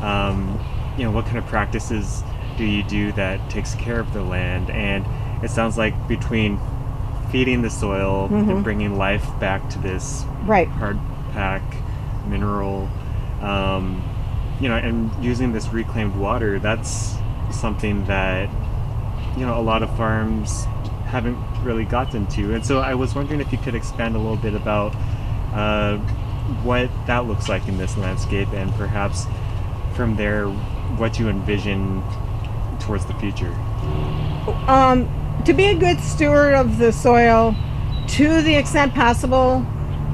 um, you know, what kind of practices do you do that takes care of the land? And it sounds like between feeding the soil Mhm. and bringing life back to this Right. hard pack mineral, um, you know, and using this reclaimed water, that's something that, you know, a lot of farms haven't really gotten to. And so I was wondering if you could expand a little bit about uh, what that looks like in this landscape and perhaps from there what you envision towards the future. Um, to be a good steward of the soil, to the extent possible,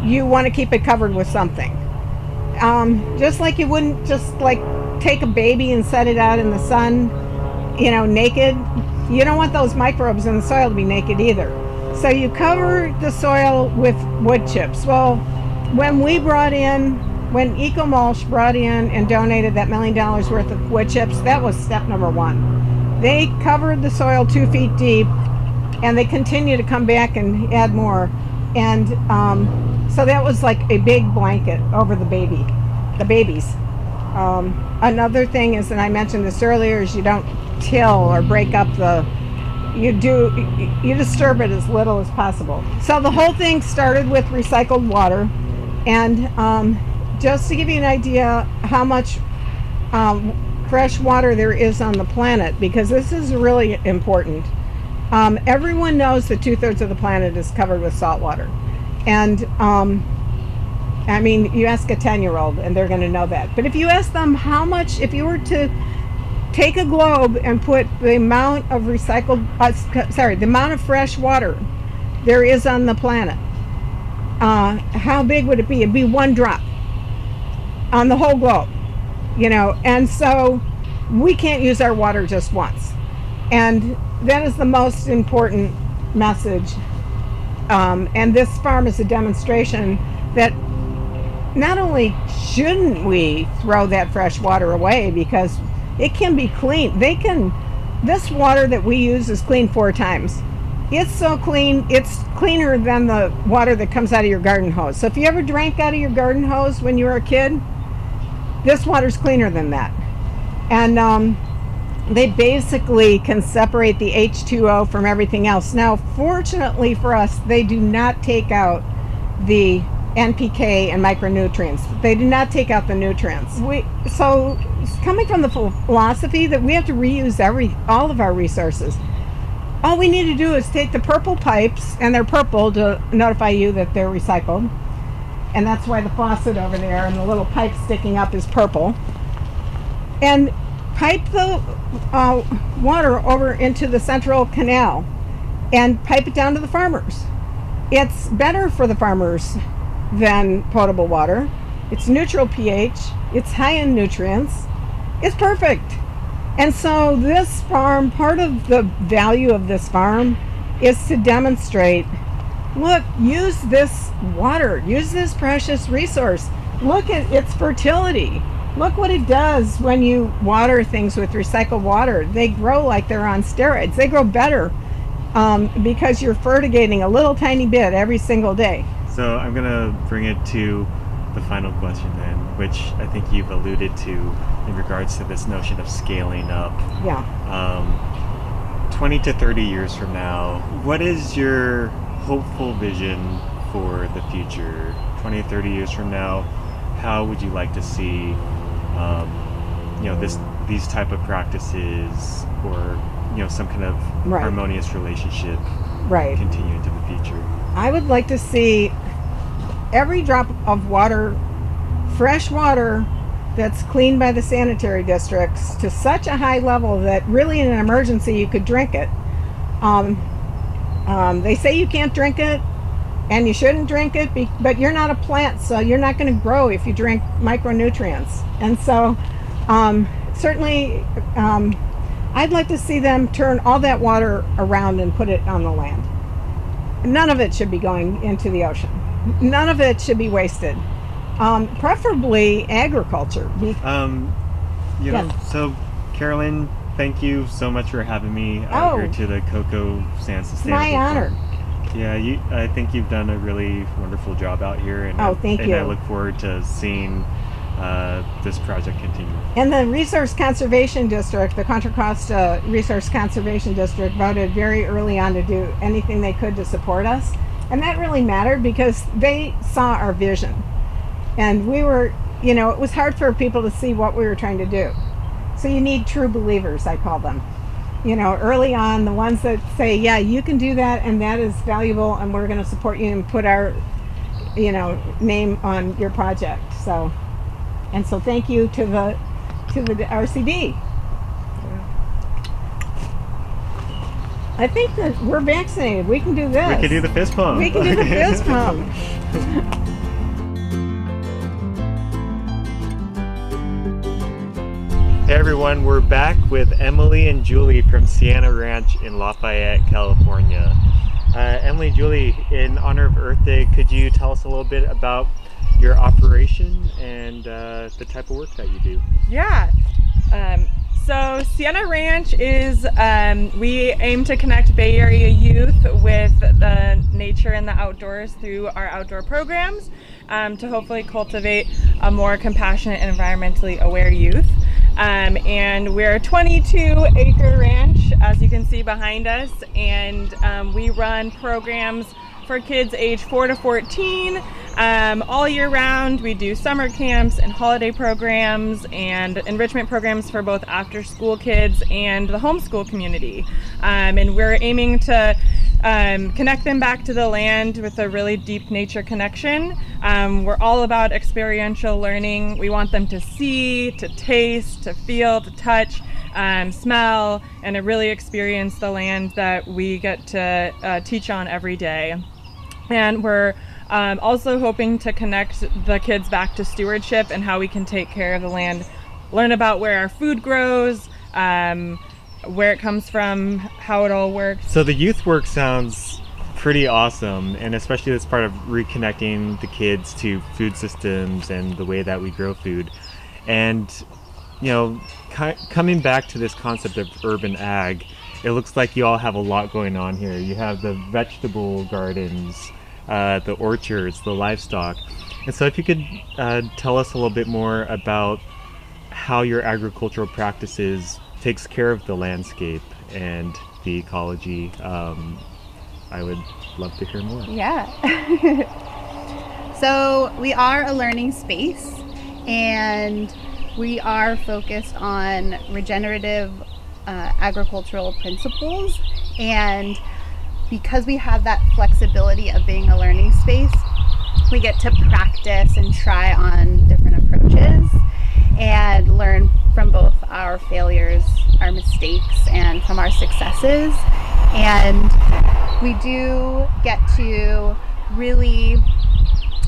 you want to keep it covered with something. Um, just like you wouldn't just like take a baby and set it out in the sun, you know, naked. You don't want those microbes in the soil to be naked either. So you cover the soil with wood chips. Well, when we brought in, when EcoMulch brought in and donated that million dollars worth of wood chips, that was step number one. They covered the soil two feet deep, and they continue to come back and add more. And um, so that was like a big blanket over the baby, the babies. Um, another thing is, and I mentioned this earlier, is you don't till or break up the. You do, you disturb it as little as possible. So the whole thing started with recycled water, and um, just to give you an idea how much um, fresh water there is on the planet, because this is really important. Um, everyone knows that two thirds of the planet is covered with salt water. And um, I mean, you ask a 10 year old and they're going to know that. But if you ask them how much, if you were to take a globe and put the amount of recycled, uh, sorry, the amount of fresh water there is on the planet, uh, how big would it be? It'd be one drop on the whole globe, you know. And so we can't use our water just once. And that is the most important message. Um, and this farm is a demonstration that not only shouldn't we throw that fresh water away because it can be clean. They can, this water that we use is clean four times. It's so clean, it's cleaner than the water that comes out of your garden hose. So if you ever drank out of your garden hose when you were a kid, this water's cleaner than that. And um, they basically can separate the H2O from everything else. Now, fortunately for us, they do not take out the NPK and micronutrients. They do not take out the nutrients. We so coming from the philosophy that we have to reuse every all of our resources. All we need to do is take the purple pipes, and they're purple to notify you that they're recycled. And that's why the faucet over there and the little pipe sticking up is purple. And pipe the uh, water over into the central canal and pipe it down to the farmers. It's better for the farmers than potable water. It's neutral pH, it's high in nutrients, it's perfect. And so, this farm, part of the value of this farm is to demonstrate look, use this water, use this precious resource. Look at its fertility. Look what it does when you water things with recycled water. They grow like they're on steroids, they grow better um, because you're fertigating a little tiny bit every single day. So I'm gonna bring it to the final question then, which I think you've alluded to in regards to this notion of scaling up. Yeah. Um, 20 to 30 years from now, what is your hopeful vision for the future? 20, 30 years from now, how would you like to see, um, you know, this these type of practices or you know some kind of Right. harmonious relationship Right. continue into the future? I would like to see every drop of water, fresh water that's cleaned by the sanitary districts to such a high level that really in an emergency you could drink it. Um, um, they say you can't drink it and you shouldn't drink it, be, but you're not a plant, so you're not going to grow if you drink micronutrients. And so, um, certainly, um, I'd like to see them turn all that water around and put it on the land. None of it should be going into the ocean. None of it should be wasted. Um, preferably agriculture. Um, you know, Yeah. so Carolyn, thank you so much for having me out Oh. here to the Coco San Sustainable. my honor. Farm. Yeah, you. I think you've done a really wonderful job out here, and Oh, I, thank and I look forward to seeing uh, this project continue. And the Resource Conservation District, the Contra Costa Resource Conservation District, voted very early on to do anything they could to support us. And that really mattered because they saw our vision. And we were, you know, it was hard for people to see what we were trying to do. So you need true believers, I call them. You know, early on, the ones that say, yeah, you can do that and that is valuable and we're going to support you and put our, you know, name on your project. So, and so thank you to the to the RCD. I think that we're vaccinated. We can do this. We can do the fist pump. We can do the fist pump. everyone, we're back with Emily and Julie from Sienna Ranch in Lafayette, California. Uh, Emily, Julie, in honor of Earth Day, could you tell us a little bit about your operation and uh, the type of work that you do? Yeah. Um, so Sienna Ranch is, um, we aim to connect Bay Area youth with the nature and the outdoors through our outdoor programs um, to hopefully cultivate a more compassionate and environmentally aware youth. Um, and we're a 22 acre ranch, as you can see behind us, and um, we run programs for kids age 4 to 14 um, all year round. We do summer camps and holiday programs and enrichment programs for both after school kids and the homeschool community. Um, and we're aiming to um, connect them back to the land with a really deep nature connection. Um, we're all about experiential learning. We want them to see, to taste, to feel, to touch. Um, smell and to really experience the land that we get to uh, teach on every day. And we're um, also hoping to connect the kids back to stewardship and how we can take care of the land, learn about where our food grows, um, where it comes from, how it all works. So the youth work sounds pretty awesome, and especially this part of reconnecting the kids to food systems and the way that we grow food. And, you know, coming back to this concept of urban ag, it looks like you all have a lot going on here. You have the vegetable gardens, uh, the orchards, the livestock. And so, if you could uh, tell us a little bit more about how your agricultural practices takes care of the landscape and the ecology, um, I would love to hear more. Yeah. So we are a learning space and we are focused on regenerative uh, agricultural principles and because we have that flexibility of being a learning space we get to practice and try on different approaches and learn from both our failures our mistakes and from our successes and we do get to really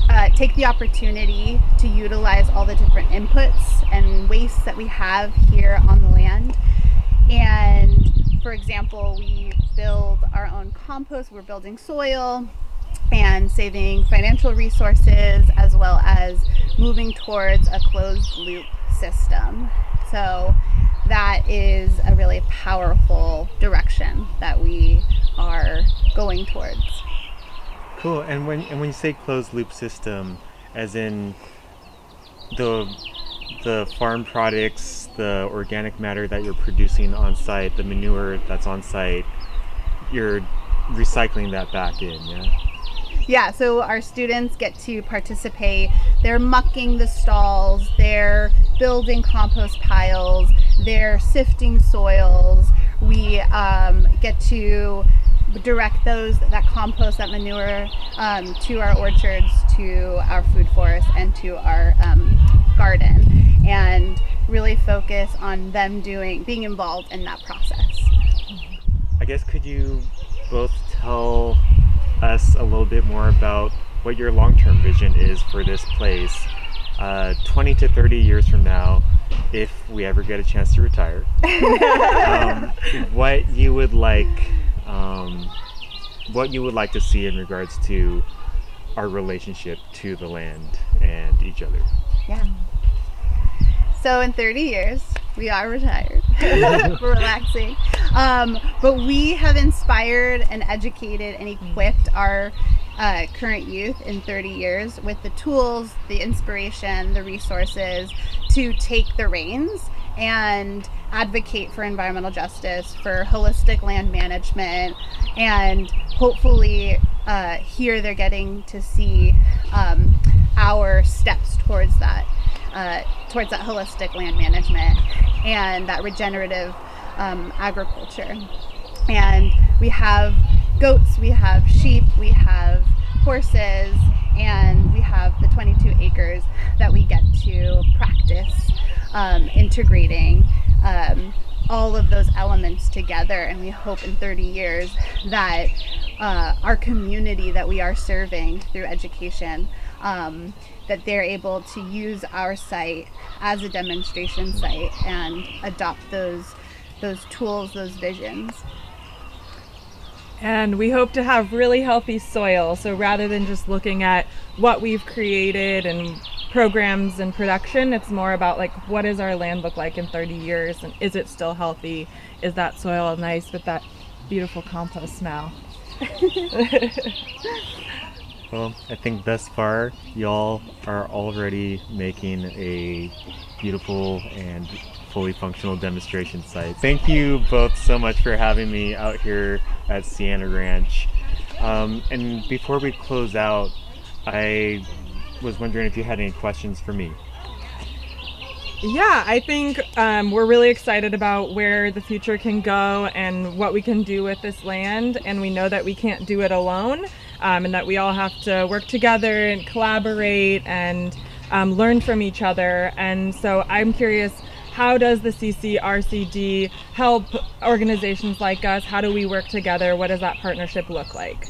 uh, take the opportunity to utilize all the different inputs and wastes that we have here on the land. And for example, we build our own compost, we're building soil and saving financial resources as well as moving towards a closed loop system. So that is a really powerful direction that we are going towards. Cool. And when and when you say closed loop system, as in the the farm products, the organic matter that you're producing on site, the manure that's on site, you're recycling that back in, yeah? Yeah, so our students get to participate. They're mucking the stalls, they're building compost piles, they're sifting soils. We um, get to direct those that compost that manure um, to our orchards to our food forest and to our um, garden and really focus on them doing being involved in that process i guess could you both tell us a little bit more about what your long-term vision is for this place uh, 20 to 30 years from now if we ever get a chance to retire um, what you would like um, what you would like to see in regards to our relationship to the land and each other. Yeah. So in 30 years, we are retired. We're relaxing. Um, but we have inspired and educated and equipped our uh, current youth in 30 years with the tools, the inspiration, the resources to take the reins and advocate for environmental justice, for holistic land management, and hopefully uh, here they're getting to see um, our steps towards that, uh, towards that holistic land management and that regenerative um, agriculture. And we have goats, we have sheep, we have horses, and we have the 22 acres that we get to practice um, integrating um, all of those elements together. And we hope in 30 years that uh, our community that we are serving through education, um, that they're able to use our site as a demonstration site and adopt those those tools, those visions. And we hope to have really healthy soil. So rather than just looking at what we've created and programs and production. It's more about like what does our land look like in 30 years and is it still healthy? Is that soil nice with that beautiful compost smell? well, I think thus far y'all are already making a beautiful and fully functional demonstration site. Thank you both so much for having me out here at Sienna Ranch. Um, and before we close out, I was wondering if you had any questions for me. Yeah, I think um, we're really excited about where the future can go and what we can do with this land. And we know that we can't do it alone um, and that we all have to work together and collaborate and um, learn from each other. And so I'm curious how does the CCRCD help organizations like us? How do we work together? What does that partnership look like?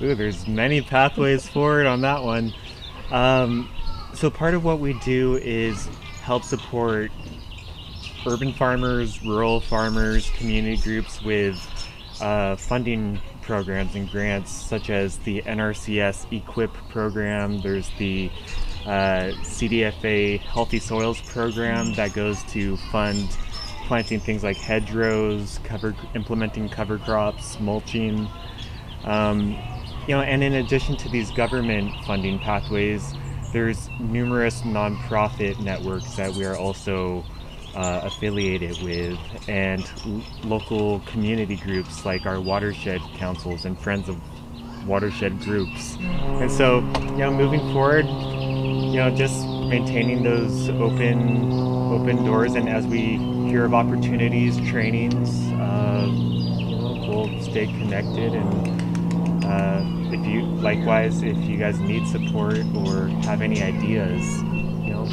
Ooh, there's many pathways forward on that one. Um, so part of what we do is help support urban farmers, rural farmers, community groups with uh, funding programs and grants such as the NRCS EQIP program. There's the uh, CDFA Healthy Soils program that goes to fund planting things like hedgerows, cover implementing cover crops, mulching. Um, you know, and in addition to these government funding pathways, there's numerous nonprofit networks that we are also uh, affiliated with, and local community groups like our watershed councils and Friends of watershed groups. And so, you know, moving forward, you know, just maintaining those open open doors, and as we hear of opportunities, trainings, uh, we'll stay connected. And uh, if you, likewise, if you guys need support or have any ideas, you know,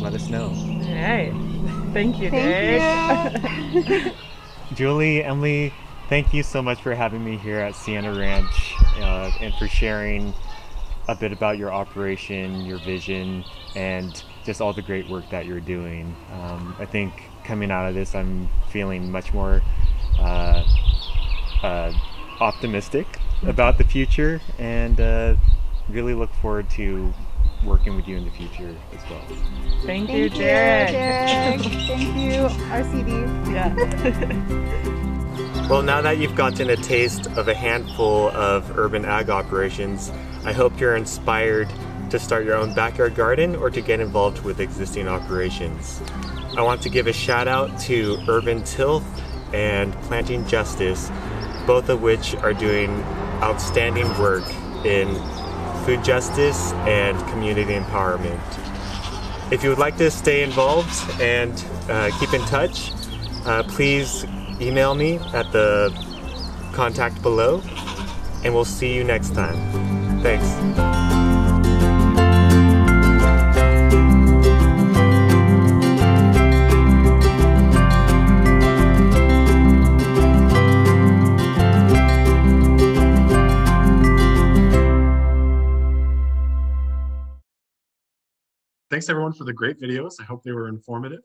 let us know. All right. Thank you, Thank Derek. Julie, Emily, thank you so much for having me here at Sienna Ranch uh, and for sharing a bit about your operation, your vision, and just all the great work that you're doing. Um, I think coming out of this, I'm feeling much more uh, uh, optimistic about the future and uh, really look forward to working with you in the future as well. Thank, Thank you, Jared. Derek. Derek. Thank you, RCD. Yeah. Well, now that you've gotten a taste of a handful of urban ag operations, I hope you're inspired to start your own backyard garden or to get involved with existing operations. I want to give a shout out to Urban Tilth and Planting Justice, both of which are doing outstanding work in food justice and community empowerment. If you would like to stay involved and uh, keep in touch, uh, please email me at the contact below, and we'll see you next time. Thanks. Thanks everyone for the great videos. I hope they were informative.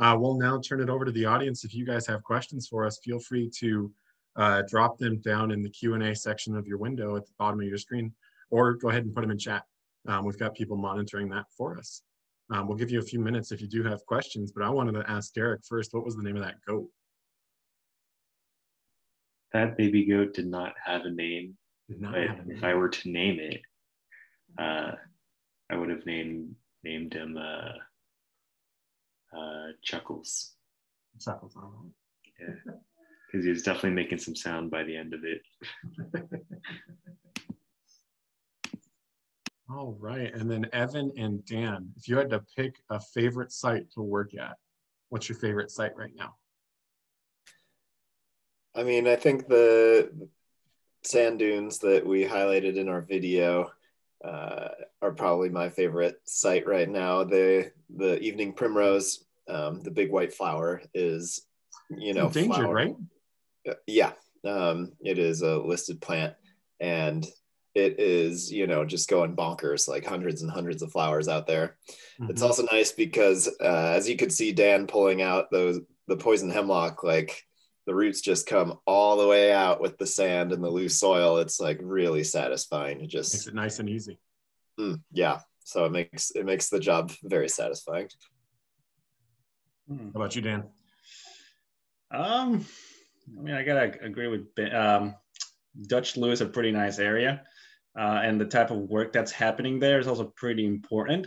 Uh, we'll now turn it over to the audience. If you guys have questions for us, feel free to uh, drop them down in the Q&A section of your window at the bottom of your screen, or go ahead and put them in chat. Um, we've got people monitoring that for us. Um, we'll give you a few minutes if you do have questions, but I wanted to ask Derek first, what was the name of that goat? That baby goat did not have a name, Did not have a name. if I were to name it, uh, I would have named named him uh, uh, Chuckles. Chuckles, all right. Yeah, because he was definitely making some sound by the end of it. All right, and then Evan and Dan, if you had to pick a favorite site to work at, what's your favorite site right now? I mean, I think the sand dunes that we highlighted in our video uh, are probably my favorite site right now. The the evening primrose, um, the big white flower, is you know Endangered, right? Yeah, um, it is a listed plant, and it is you know just going bonkers, like hundreds and hundreds of flowers out there. It's Mhm. also nice because uh, as you could see, Dan pulling out those the poison hemlock, like the roots just come all the way out with the sand and the loose soil. It's like really satisfying. It just Makes it nice and easy. Mm, yeah. So it makes it makes the job very satisfying. How about you, Dan? Um, I mean, I gotta agree with Ben. Um, Dutch Slough is a pretty nice area, uh, and the type of work that's happening there is also pretty important.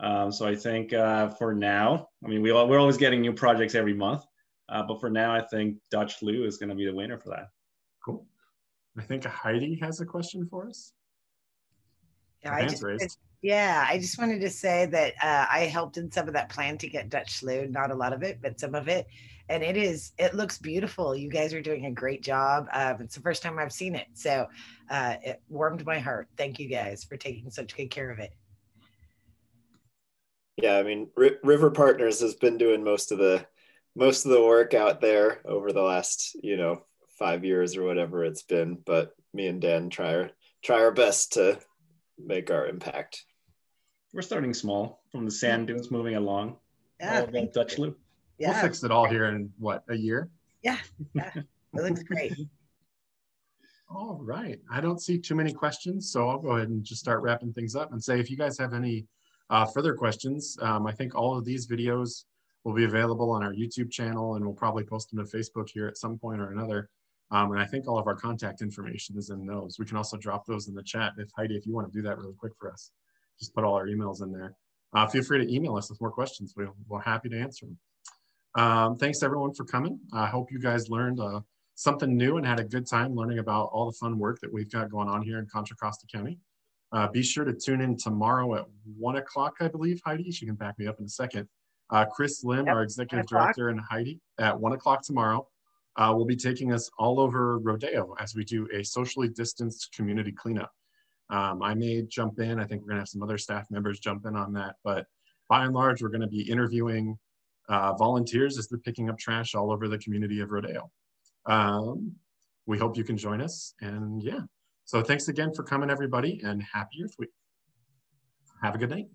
Um, so I think uh, for now, I mean, we all, we're always getting new projects every month, uh, but for now, I think Dutch Slough is going to be the winner for that. Cool. I think Heidi has a question for us. Yeah, I just, raised. yeah, I just wanted to say that uh, I helped in some of that plan to get Dutch Slough, not a lot of it, but some of it. And it is, it looks beautiful. You guys are doing a great job. Um, it's the first time I've seen it. So uh, it warmed my heart. Thank you guys for taking such good care of it. Yeah, I mean, R- River Partners has been doing most of the most of the work out there over the last, you know, five years or whatever it's been. But me and Dan try our try our best to make our impact. We're starting small from the sand dunes moving along. Yeah, all about Dutch Slough. We'll fix it all here in what, a year? Yeah, yeah, it looks great. All right. I don't see too many questions, so I'll go ahead and just start wrapping things up and say if you guys have any uh, further questions, um, I think all of these videos will be available on our YouTube channel and we'll probably post them to Facebook here at some point or another. Um, and I think all of our contact information is in those. We can also drop those in the chat if Heidi, if you want to do that really quick for us, just put all our emails in there. Uh, feel free to email us with more questions. We'll, we're happy to answer them. Um, thanks everyone for coming. I hope you guys learned a, something new and had a good time learning about all the fun work that we've got going on here in Contra Costa County. Uh, be sure to tune in tomorrow at one o'clock, I believe, Heidi. She can back me up in a second. Uh, Chris Lim, Yep, our executive director, and Heidi at one o'clock tomorrow uh, will be taking us all over Rodeo as we do a socially distanced community cleanup. Um, I may jump in. I think we're going to have some other staff members jump in on that. But by and large, we're going to be interviewing uh, volunteers as they're picking up trash all over the community of Rodeo. Um, we hope you can join us. And yeah, so thanks again for coming, everybody, and happy Earth Week. Have a good night.